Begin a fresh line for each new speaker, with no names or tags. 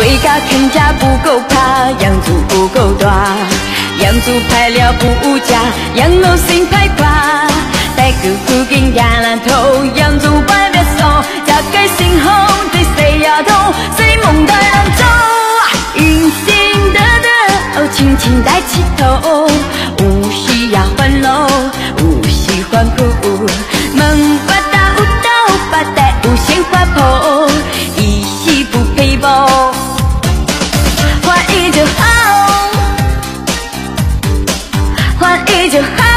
回家看家不够怕，养猪不够大，养猪排了不家，养老心害怕。带个如今也难讨，养猪办不熟，家计生活对谁呀头？谁蒙他人走？迎新短得，轻轻抬起头，不需要欢乐，不需要苦。门外有刀有把，有鲜花铺，一时不陪我。видео.